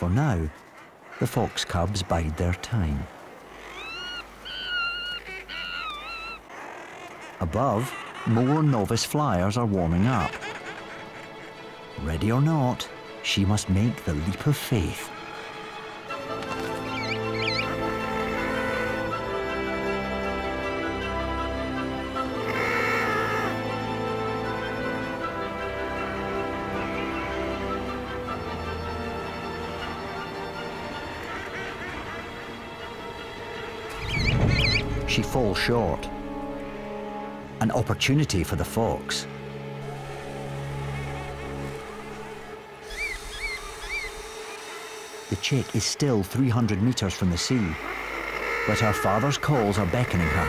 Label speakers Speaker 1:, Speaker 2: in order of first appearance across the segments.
Speaker 1: For now, the fox cubs bide their time. Above, more novice flyers are warming up. Ready or not, she must make the leap of faith. She falls short. An opportunity for the fox. The chick is still 300 metres from the sea, but her father's calls are beckoning her.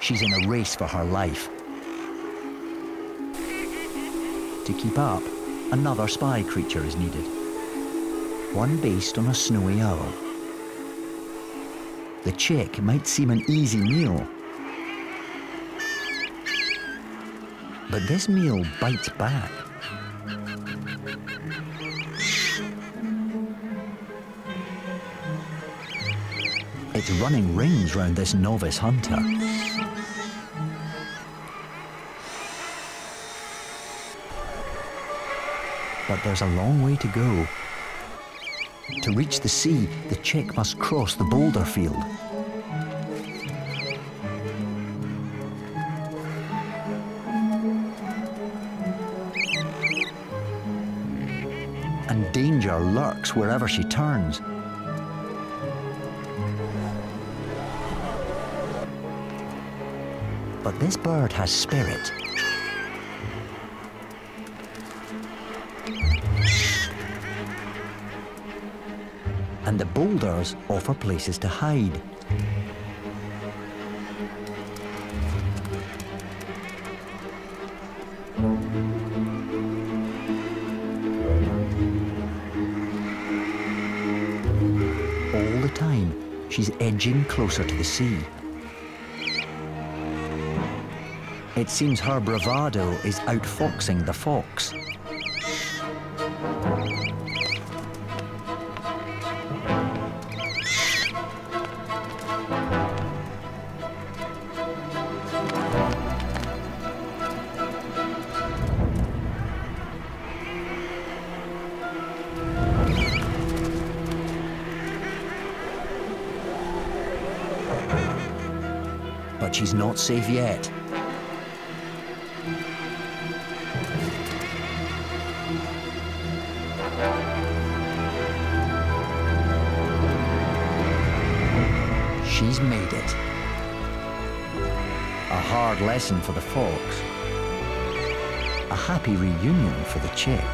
Speaker 1: She's in a race for her life. To keep up, another spy creature is needed. One based on a snowy owl. The chick might seem an easy meal, but this meal bites back. It's running rings round this novice hunter. But there's a long way to go. To reach the sea, the chick must cross the boulder field. And danger lurks wherever she turns. But this bird has spirit. And the boulders offer places to hide. All the time, she's edging closer to the sea. It seems her bravado is outfoxing the fox. But she's not safe yet. She's made it. A hard lesson for the fox. A happy reunion for the chick.